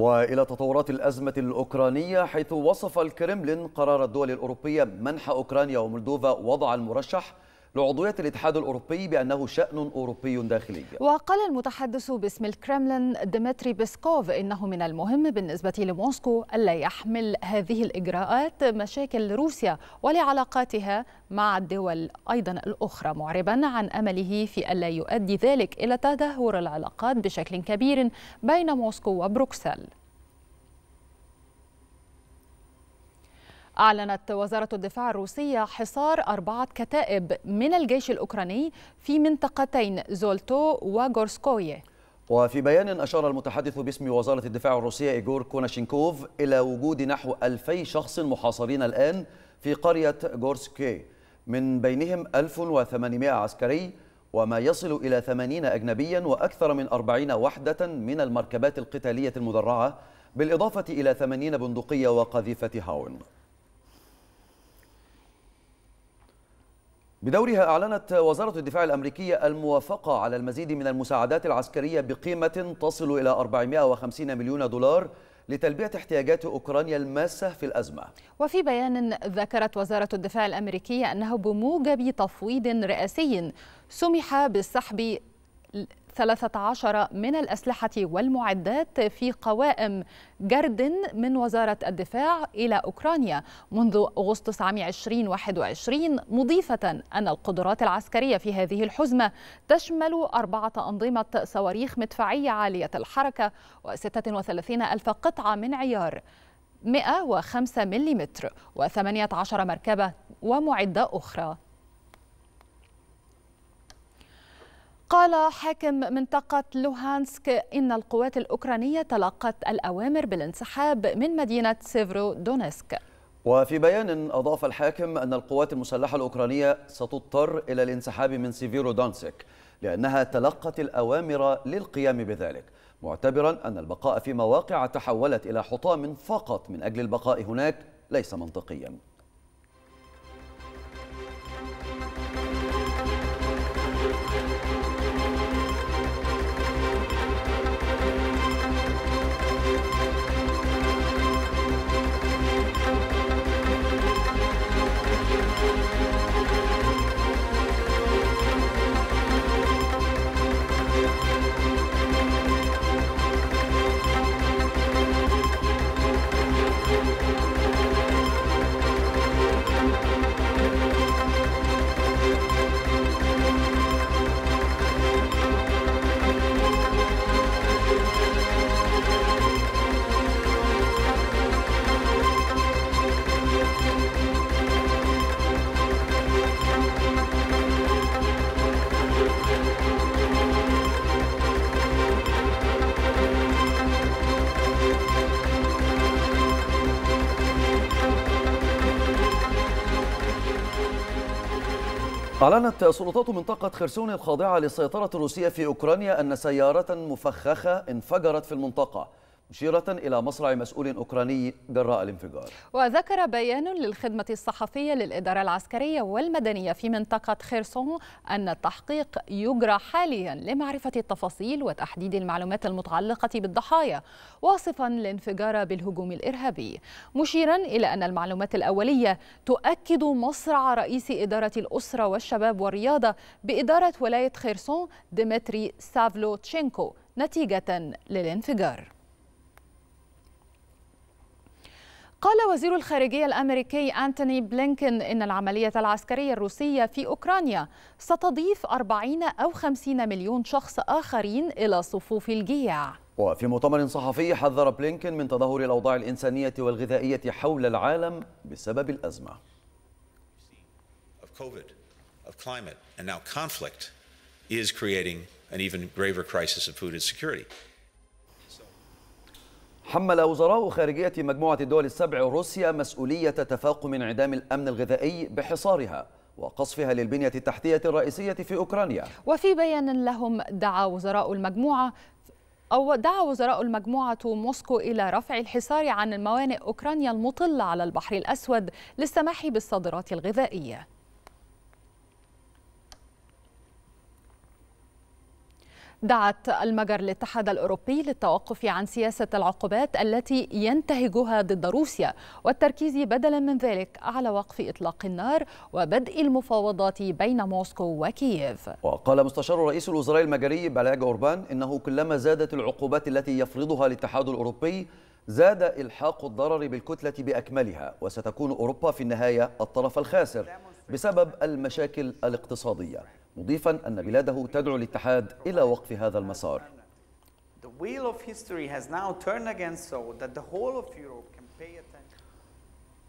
وإلى تطورات الأزمة الأوكرانية حيث وصف الكرملين قرار الدول الأوروبية منح أوكرانيا ومولدوفا وضع المرشح لعضوية الاتحاد الأوروبي بأنه شأن أوروبي داخلي. وقال المتحدث باسم الكرملين ديمتري بيسكوف إنه من المهم بالنسبة لموسكو ألا يحمل هذه الإجراءات مشاكل روسيا ولعلاقاتها مع الدول أيضا الأخرى معربا عن أمله في ألا يؤدي ذلك إلى تدهور العلاقات بشكل كبير بين موسكو وبروكسل. أعلنت وزارة الدفاع الروسية حصار أربعة كتائب من الجيش الأوكراني في منطقتين زولتو وغورسكويه وفي بيان أشار المتحدث باسم وزارة الدفاع الروسية إيغور كوناشينكوف إلى وجود نحو ألفي شخص محاصرين الآن في قرية غورسكي. من بينهم 1800 عسكري وما يصل إلى 80 أجنبيا وأكثر من 40 وحدة من المركبات القتالية المدرعة بالإضافة إلى 80 بندقية وقذيفة هاون. بدورها أعلنت وزارة الدفاع الأمريكية الموافقة على المزيد من المساعدات العسكرية بقيمة تصل إلى 450 مليون دولار لتلبية احتياجات أوكرانيا الماسة في الأزمة. وفي بيان ذكرت وزارة الدفاع الأمريكية أنه بموجب تفويض رئاسي سمح بالسحب 13 من الأسلحة والمعدات في قوائم جرد من وزارة الدفاع إلى أوكرانيا. منذ أغسطس عام 2021 مضيفة أن القدرات العسكرية في هذه الحزمة تشمل أربعة أنظمة صواريخ مدفعية عالية الحركة و36 ألف قطعة من عيار 105 ملم و18 مركبة ومعدة أخرى. قال حاكم منطقة لوهانسك إن القوات الأوكرانية تلقت الأوامر بالانسحاب من مدينة سيفرو دونسك وفي بيان أضاف الحاكم أن القوات المسلحة الأوكرانية ستضطر إلى الانسحاب من سيفيرو دونسك لأنها تلقت الأوامر للقيام بذلك معتبرا أن البقاء في مواقع تحولت إلى حطام فقط من أجل البقاء هناك ليس منطقيا. أعلنت سلطات منطقة خرسون الخاضعة للسيطرة الروسية في أوكرانيا أن سيارة مفخخة انفجرت في المنطقة. مشيرة إلى مصرع مسؤول أوكراني جراء الانفجار. وذكر بيان للخدمة الصحفية للإدارة العسكرية والمدنية في منطقة خيرسون أن التحقيق يجرى حاليا لمعرفة التفاصيل وتحديد المعلومات المتعلقة بالضحايا واصفا الانفجار بالهجوم الإرهابي. مشيرا إلى أن المعلومات الأولية تؤكد مصرع رئيس إدارة الأسرة والشباب والرياضة بإدارة ولاية خيرسون ديمتري سافلوتشينكو نتيجة للانفجار. قال وزير الخارجية الأمريكي أنتوني بلينكن إن العملية العسكرية الروسية في أوكرانيا ستضيف 40 أو 50 مليون شخص آخرين إلى صفوف الجياع وفي مؤتمر صحفي حذر بلينكن من تدهور الأوضاع الإنسانية والغذائية حول العالم بسبب الأزمة is creating an even graver crisis of food insecurity. حمل وزراء خارجية مجموعة الدول السبع روسيا مسؤولية تفاقم انعدام الأمن الغذائي بحصارها وقصفها للبنية التحتية الرئيسية في أوكرانيا. وفي بيان لهم دعا وزراء المجموعة أو دعا وزراء المجموعة موسكو إلى رفع الحصار عن موانئ أوكرانيا المطلة على البحر الأسود للسماح بالصادرات الغذائية. دعت المجر الاتحاد الأوروبي للتوقف عن سياسة العقوبات التي ينتهجها ضد روسيا والتركيز بدلا من ذلك على وقف إطلاق النار وبدء المفاوضات بين موسكو وكييف. وقال مستشار رئيس الوزراء المجري بلاج أوربان إنه كلما زادت العقوبات التي يفرضها الاتحاد الأوروبي زاد إلحاق الضرر بالكتلة بأكملها وستكون أوروبا في النهاية الطرف الخاسر بسبب المشاكل الاقتصادية. مضيفا أن بلاده تدعو الاتحاد إلى وقف هذا المسار.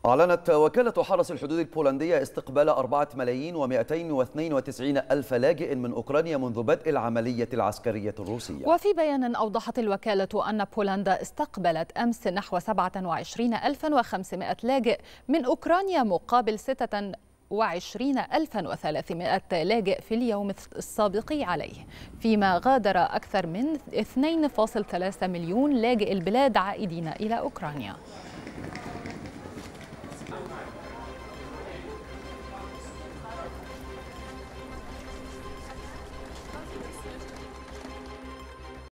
أعلنت وكالة حرس الحدود البولندية استقبال أربعة ملايين ومائتين واثنين وتسعين ألف لاجئ من أوكرانيا منذ بدء العملية العسكرية الروسية وفي بيان أوضحت الوكالة أن بولندا استقبلت أمس نحو 27500 لاجئ من أوكرانيا مقابل 26300 لاجئ في اليوم السابق عليه فيما غادر أكثر من 2.3 مليون لاجئ البلاد عائدين إلى أوكرانيا.